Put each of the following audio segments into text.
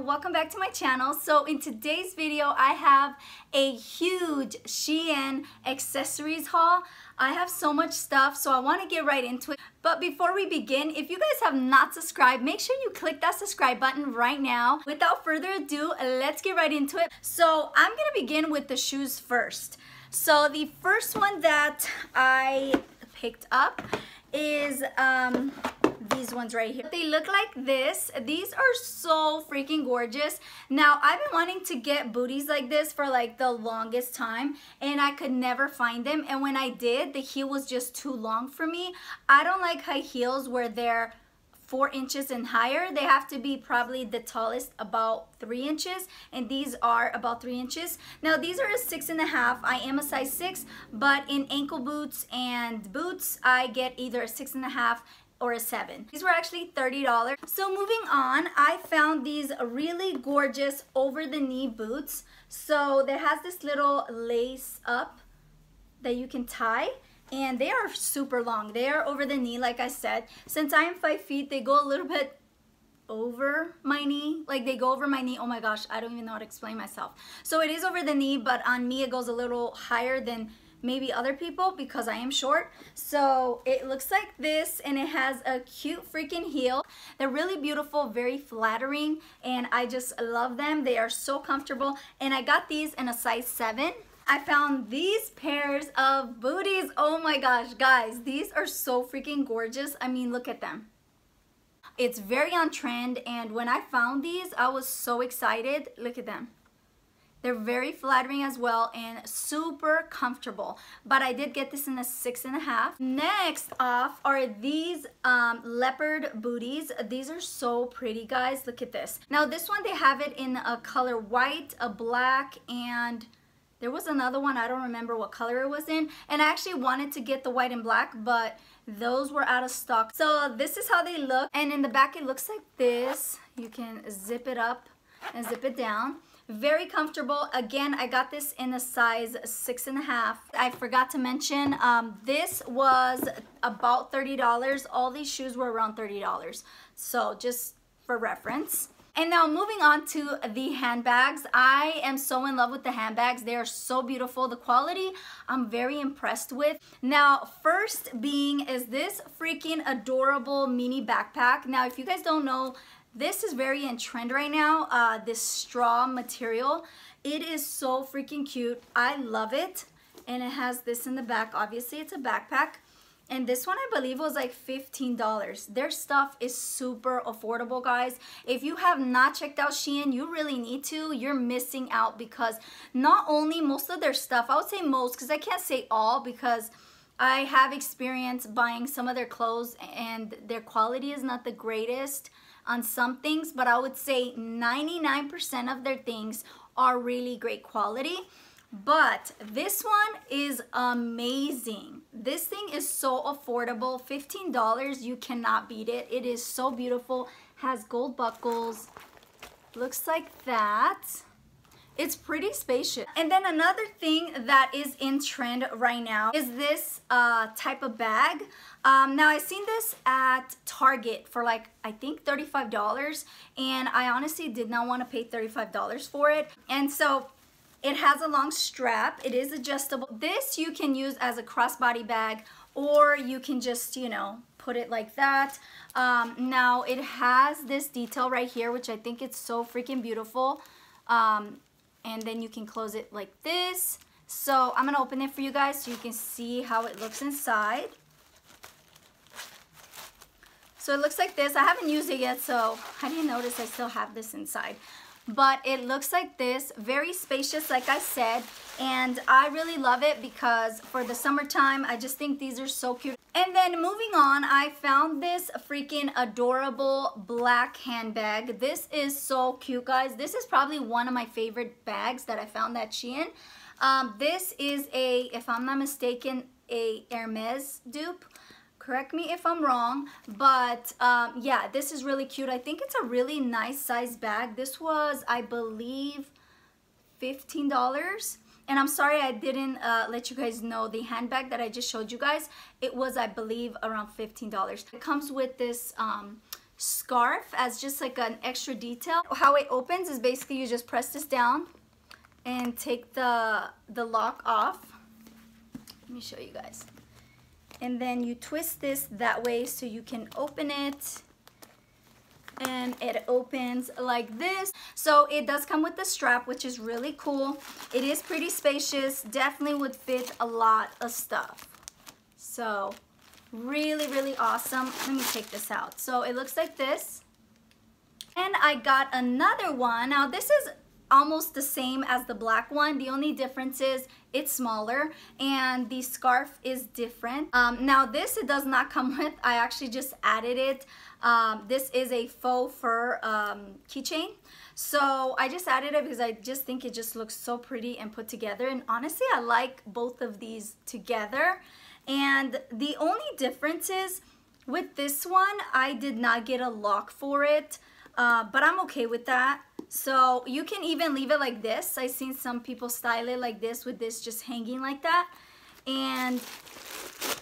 welcome back to my channel. So in today's video, I have a huge Shein accessories haul. I have so much stuff, so I wanna get right into it. But before we begin, if you guys have not subscribed, make sure you click that subscribe button right now. Without further ado, let's get right into it. So I'm gonna begin with the shoes first. So the first one that I picked up is um, these ones right here. They look like this. These are so freaking gorgeous. Now, I've been wanting to get booties like this for like the longest time and I could never find them. And when I did, the heel was just too long for me. I don't like high heels where they're four inches and higher they have to be probably the tallest about three inches and these are about three inches now these are a six and a half I am a size six but in ankle boots and boots I get either a six and a half or a seven. These were actually $30. So moving on, I found these really gorgeous over the knee boots. So they has this little lace up that you can tie and they are super long. They are over the knee, like I said. Since I am five feet, they go a little bit over my knee like they go over my knee oh my gosh I don't even know how to explain myself so it is over the knee but on me it goes a little higher than maybe other people because I am short. So it looks like this and it has a cute freaking heel. They're really beautiful, very flattering and I just love them. They are so comfortable and I got these in a size 7. I found these pairs of booties. Oh my gosh, guys, these are so freaking gorgeous. I mean, look at them. It's very on trend and when I found these, I was so excited. Look at them. They're very flattering as well and super comfortable. But I did get this in a six and a half. Next off are these um, leopard booties. These are so pretty, guys. Look at this. Now this one, they have it in a color white, a black, and there was another one. I don't remember what color it was in. And I actually wanted to get the white and black, but those were out of stock. So this is how they look. And in the back, it looks like this. You can zip it up and zip it down. Very comfortable. Again, I got this in a size six and a half. I forgot to mention, um, this was about $30. All these shoes were around $30. So just for reference. And now moving on to the handbags. I am so in love with the handbags. They are so beautiful. The quality I'm very impressed with. Now first being is this freaking adorable mini backpack. Now if you guys don't know, this is very in trend right now, uh, this straw material. It is so freaking cute. I love it. And it has this in the back. Obviously, it's a backpack. And this one, I believe, was like $15. Their stuff is super affordable, guys. If you have not checked out Shein, you really need to. You're missing out because not only most of their stuff, I would say most, because I can't say all because I have experience buying some of their clothes and their quality is not the greatest on some things, but I would say 99% of their things are really great quality. But this one is amazing. This thing is so affordable. $15, you cannot beat it. It is so beautiful, has gold buckles, looks like that. It's pretty spacious. And then another thing that is in trend right now is this uh, type of bag. Um, now I've seen this at Target for like, I think $35 and I honestly did not want to pay $35 for it. And so it has a long strap. It is adjustable. This you can use as a crossbody bag or you can just, you know, put it like that. Um, now it has this detail right here, which I think it's so freaking beautiful. Um, and then you can close it like this. So I'm gonna open it for you guys so you can see how it looks inside. So it looks like this. I haven't used it yet, so I didn't notice I still have this inside. But it looks like this, very spacious, like I said. And I really love it because for the summertime, I just think these are so cute. And then moving on, I found this freaking adorable black handbag. This is so cute, guys. This is probably one of my favorite bags that I found at Shein. Um, this is a, if I'm not mistaken, a Hermes dupe. Correct me if I'm wrong, but um, yeah, this is really cute. I think it's a really nice size bag. This was, I believe, $15. And I'm sorry I didn't uh, let you guys know the handbag that I just showed you guys. It was, I believe, around $15. It comes with this um, scarf as just like an extra detail. How it opens is basically you just press this down and take the, the lock off. Let me show you guys. And then you twist this that way so you can open it and it opens like this. So it does come with the strap, which is really cool. It is pretty spacious, definitely would fit a lot of stuff. So really, really awesome. Let me take this out. So it looks like this. And I got another one. Now this is almost the same as the black one. The only difference is it's smaller and the scarf is different. Um, now this it does not come with. I actually just added it. Um, this is a faux fur um, keychain. So I just added it because I just think it just looks so pretty and put together. And honestly, I like both of these together. And the only difference is with this one, I did not get a lock for it, uh, but I'm okay with that. So you can even leave it like this. I've seen some people style it like this with this just hanging like that. And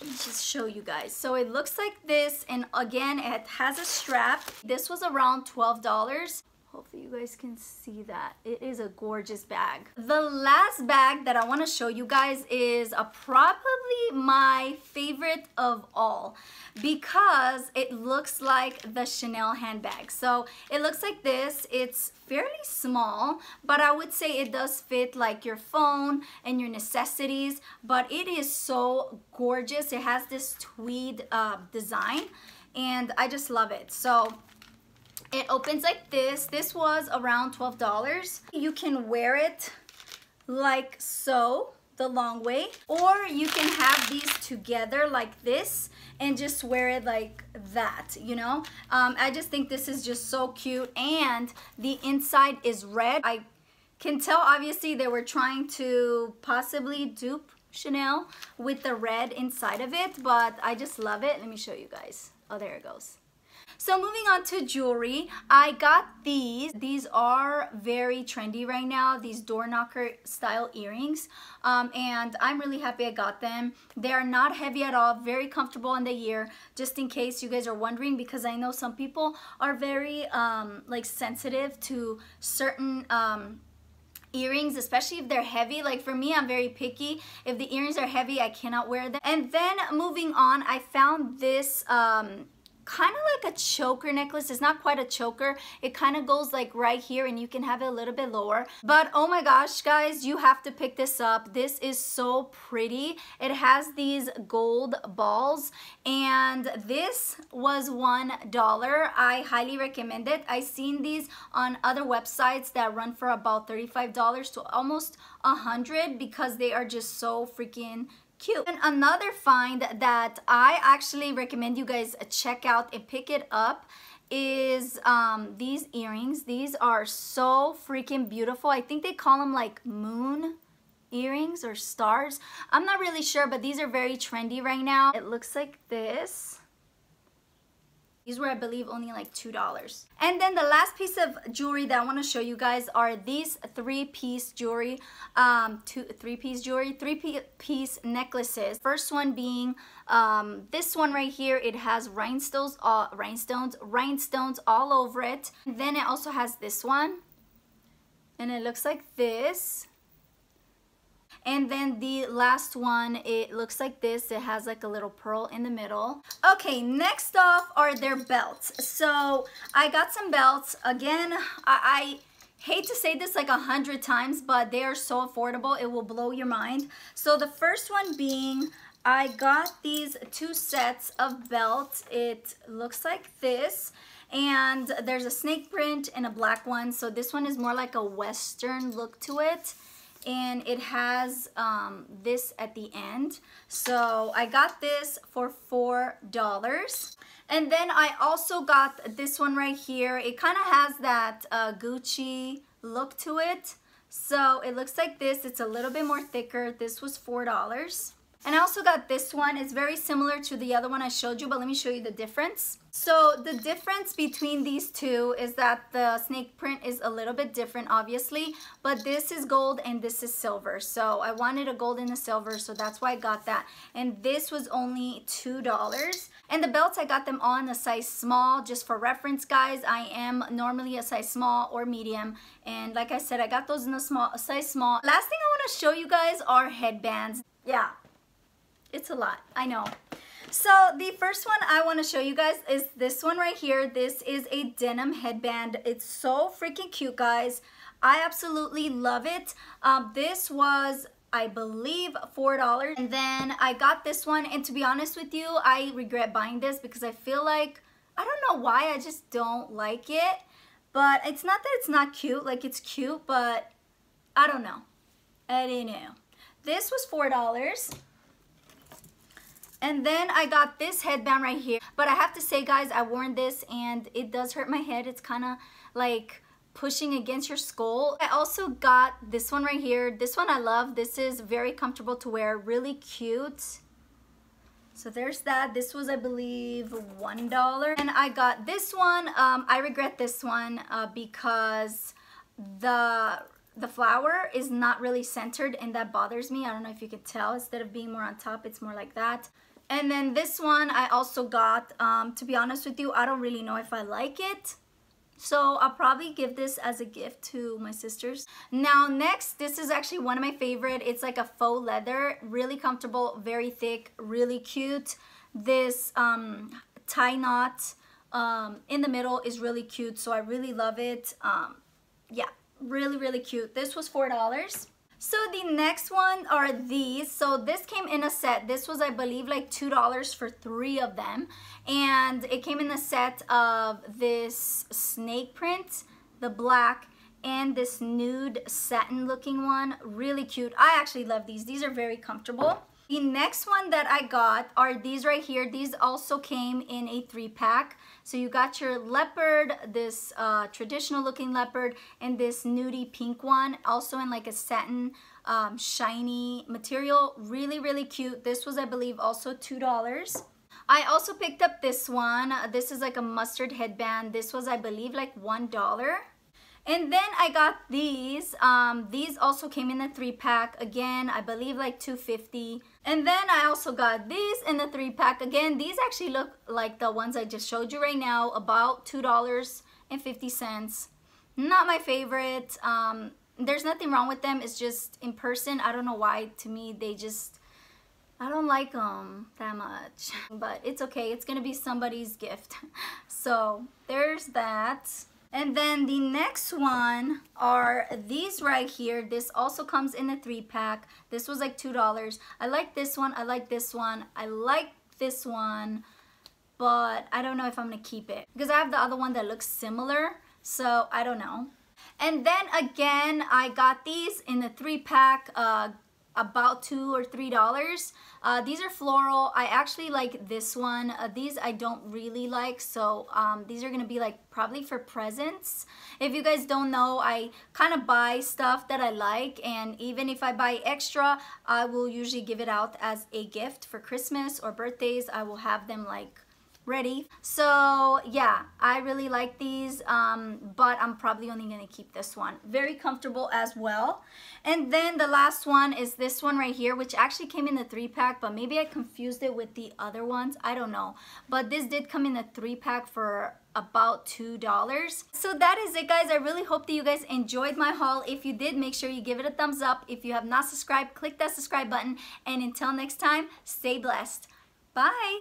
let me just show you guys. So it looks like this and again it has a strap. This was around $12. Hopefully you guys can see that. It is a gorgeous bag. The last bag that I want to show you guys is a probably my favorite of all because it looks like the Chanel handbag. So it looks like this. It's fairly small, but I would say it does fit like your phone and your necessities, but it is so gorgeous. It has this tweed uh, design and I just love it. So it opens like this. This was around $12. You can wear it like so, the long way, or you can have these together like this and just wear it like that, you know? Um, I just think this is just so cute and the inside is red. I can tell obviously they were trying to possibly dupe Chanel with the red inside of it, but I just love it. Let me show you guys. Oh, there it goes. So moving on to jewelry, I got these. These are very trendy right now, these door knocker style earrings. Um, and I'm really happy I got them. They are not heavy at all, very comfortable in the ear, just in case you guys are wondering, because I know some people are very um, like sensitive to certain um, earrings especially if they're heavy like for me I'm very picky if the earrings are heavy I cannot wear them and then moving on I found this um, kind of like a choker necklace. It's not quite a choker. It kind of goes like right here and you can have it a little bit lower. But oh my gosh, guys, you have to pick this up. This is so pretty. It has these gold balls and this was $1. I highly recommend it. I seen these on other websites that run for about $35 to almost a 100 because they are just so freaking cute. And another find that I actually recommend you guys check out and pick it up is um, these earrings. These are so freaking beautiful. I think they call them like moon earrings or stars. I'm not really sure, but these are very trendy right now. It looks like this. These were, I believe, only like $2. And then the last piece of jewelry that I want to show you guys are these three-piece jewelry, um, two, three-piece jewelry, three-piece necklaces. First one being um, this one right here. It has rhinestones, all, rhinestones, rhinestones all over it. And then it also has this one. And it looks like this. And then the last one, it looks like this. It has like a little pearl in the middle. Okay, next off are their belts. So I got some belts. Again, I, I hate to say this like a hundred times, but they are so affordable. It will blow your mind. So the first one being, I got these two sets of belts. It looks like this and there's a snake print and a black one. So this one is more like a Western look to it and it has um, this at the end. So I got this for $4. And then I also got this one right here. It kind of has that uh, Gucci look to it. So it looks like this. It's a little bit more thicker. This was $4. And I also got this one. It's very similar to the other one I showed you, but let me show you the difference. So the difference between these two is that the snake print is a little bit different, obviously, but this is gold and this is silver. So I wanted a gold and a silver, so that's why I got that. And this was only $2. And the belts, I got them all in a size small, just for reference, guys. I am normally a size small or medium. And like I said, I got those in a small, a size small. Last thing I want to show you guys are headbands. Yeah, it's a lot, I know. So the first one I want to show you guys is this one right here. This is a denim headband. It's so freaking cute, guys. I absolutely love it. Um, this was I believe $4. And then I got this one. And to be honest with you, I regret buying this because I feel like, I don't know why, I just don't like it. But it's not that it's not cute. Like, it's cute, but I don't know. I don't know. This was $4. And then I got this headband right here. But I have to say, guys, I worn this and it does hurt my head. It's kind of like pushing against your skull. I also got this one right here. This one I love. This is very comfortable to wear. Really cute. So there's that. This was, I believe, $1. And I got this one. Um, I regret this one uh, because the the flower is not really centered and that bothers me. I don't know if you could tell. Instead of being more on top, it's more like that. And then this one I also got, um, to be honest with you, I don't really know if I like it. So I'll probably give this as a gift to my sisters. Now next, this is actually one of my favorite. It's like a faux leather, really comfortable, very thick, really cute. This um, tie knot um, in the middle is really cute, so I really love it. Um, yeah, really, really cute. This was $4. So the next one are these. So this came in a set. This was, I believe, like $2 for three of them. And it came in a set of this snake print, the black, and this nude satin looking one. Really cute. I actually love these. These are very comfortable. The next one that I got are these right here. These also came in a three pack. So you got your leopard, this uh, traditional looking leopard, and this nudie pink one, also in like a satin um, shiny material. Really, really cute. This was, I believe, also $2. I also picked up this one. This is like a mustard headband. This was, I believe, like $1. And then I got these. Um, these also came in a three pack. Again, I believe like 250. And then I also got these in the three pack. Again, these actually look like the ones I just showed you right now. About $2.50. Not my favorite. Um, there's nothing wrong with them. It's just in person. I don't know why. To me, they just... I don't like them that much. But it's okay. It's going to be somebody's gift. So, there's that. And then the next one are these right here. This also comes in a three pack. This was like $2. I like this one. I like this one. I like this one. But I don't know if I'm going to keep it. Because I have the other one that looks similar. So I don't know. And then again, I got these in the three pack. Uh, about two or three dollars. Uh, these are floral. I actually like this one. Uh, these I don't really like so um, these are gonna be like probably for presents. If you guys don't know I kind of buy stuff that I like and even if I buy extra I will usually give it out as a gift for Christmas or birthdays. I will have them like ready. So yeah, I really like these, um, but I'm probably only gonna keep this one. Very comfortable as well. And then the last one is this one right here, which actually came in the three pack, but maybe I confused it with the other ones. I don't know. But this did come in a three pack for about two dollars so that is it guys i really hope that you guys enjoyed my haul if you did make sure you give it a thumbs up if you have not subscribed click that subscribe button and until next time stay blessed bye